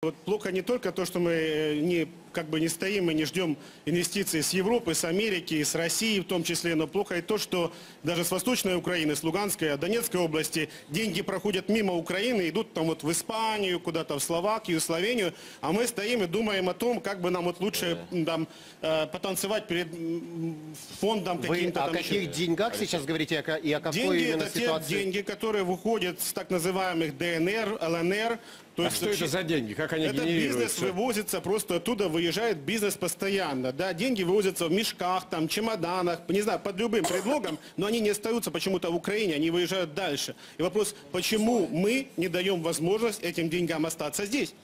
Вот плохо не только то, что мы э, не, как бы не стоим и не ждем инвестиций с Европы, с Америки, с России в том числе, но плохо и то, что даже с Восточной Украины, с Луганской, Донецкой области деньги проходят мимо Украины, идут там вот в Испанию, куда-то в Словакию, Словению, а мы стоим и думаем о том, как бы нам вот лучше там э, потанцевать перед фондом Вы каким-то о там еще. каких деньгах сейчас говорите и о какой Деньги именно это те ситуации? деньги, которые выходят с так называемых ДНР, ЛНР. То А что это за деньги? Как они это бизнес вывозится, просто оттуда выезжает бизнес постоянно. Да, деньги вывозятся в мешках, там, чемоданах, не знаю, под любым предлогом, но они не остаются почему-то в Украине, они выезжают дальше. И вопрос, почему мы не даем возможность этим деньгам остаться здесь?